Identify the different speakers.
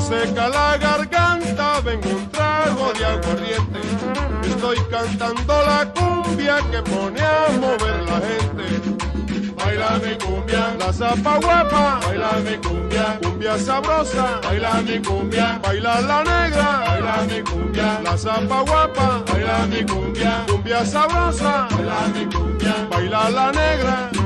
Speaker 1: seca la garganta, vengo un trago de aguardiente. Estoy cantando la cumbia que pone a mover la gente.
Speaker 2: Baila mi cumbia,
Speaker 1: la zapa guapa,
Speaker 2: baila mi cumbia,
Speaker 1: cumbia sabrosa,
Speaker 2: baila mi cumbia,
Speaker 1: baila la negra,
Speaker 2: baila mi cumbia,
Speaker 1: la zapa guapa,
Speaker 2: baila mi cumbia,
Speaker 1: cumbia sabrosa,
Speaker 2: baila mi cumbia,
Speaker 1: baila la negra.